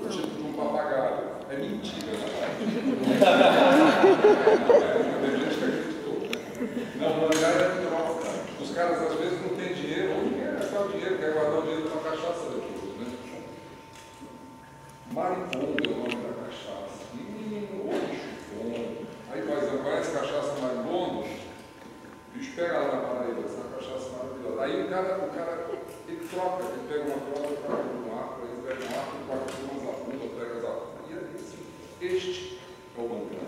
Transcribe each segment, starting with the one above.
o tipo de um papagaio. É mentira, né? Tem gente que acreditou, né? Não, na verdade é troca. Os caras às vezes não têm dinheiro, ou quer gastar o dinheiro, quer guardar o dinheiro na cachaça depois, né? Maripondo é o nome da cachaça. Menino, bicho bom. Aí faz, conhece cachaça maripondo? Bicho, pega lá na Paraíba, essa cachaça maravilhosa. Aí o cara, o cara, ele troca, ele pega uma troca por um arco, ele pega um arco, troca por uma zabumba, pega a zabumba. E é isso. Este é o bancão.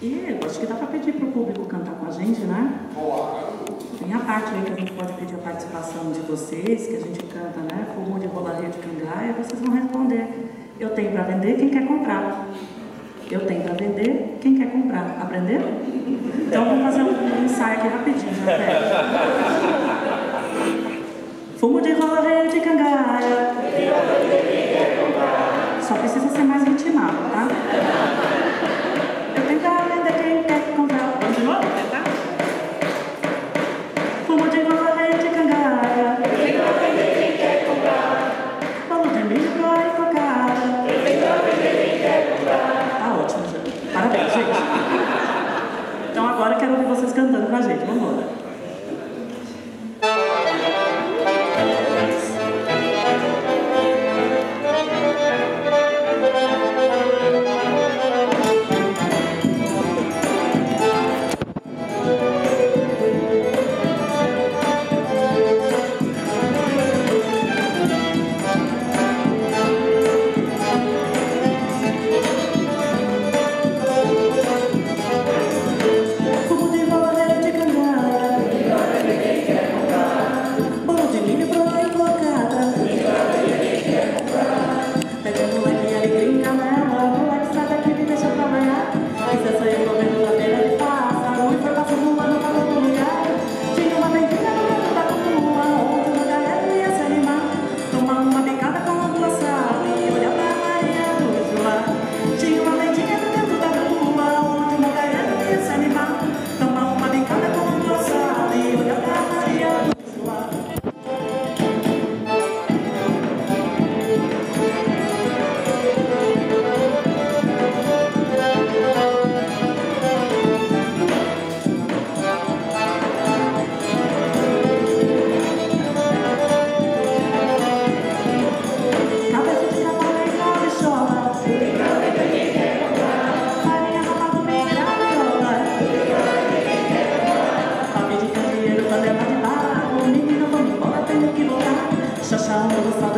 E eu acho que dá para pedir para o público cantar com a gente, né? Claro. Tem a parte aí que a gente pode pedir a participação de vocês, que a gente canta, né? Fumo de rola rede cangaia, vocês vão responder. Eu tenho para vender, quem quer comprar? Eu tenho para vender, quem quer comprar? Aprendeu? Então vamos fazer um ensaio aqui rapidinho, já Fumo de rola rede cangaia. Só precisa ser mais intimado, tá? Para vender, quem comprar? Vamos de novo? Tá? Fumo de rola rede cangaia. Bolo de milho, flor e cocada. Tá ótimo, gente. Parabéns, gente. Então agora quero ouvir vocês cantando com a gente. Vamos embora. Xoxa, um gostado que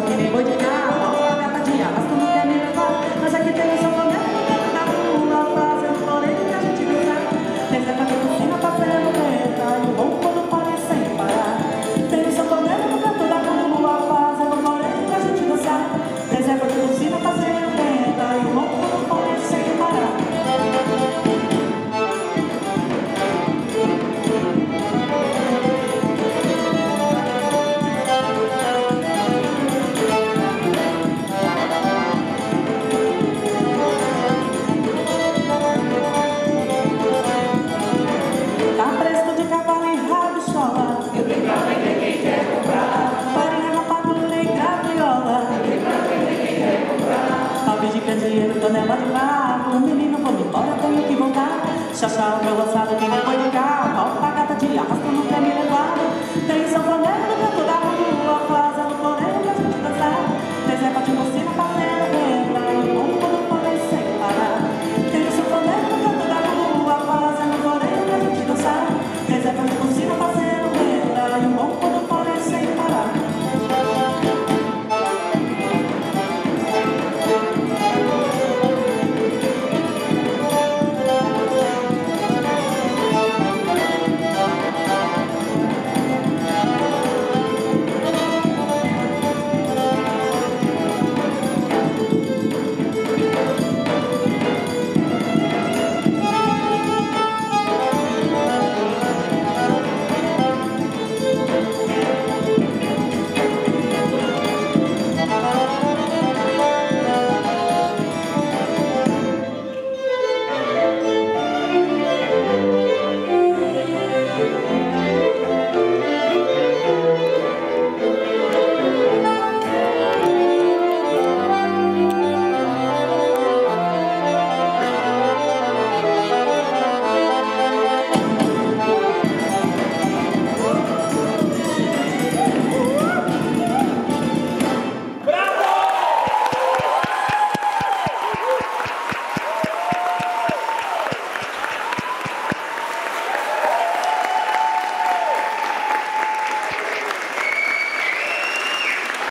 segredo do anonimato O menino foi embora, tenho que voltar Chachá, o meu lançado, quem foi ligar? Pau, pagada de arrasta no pé,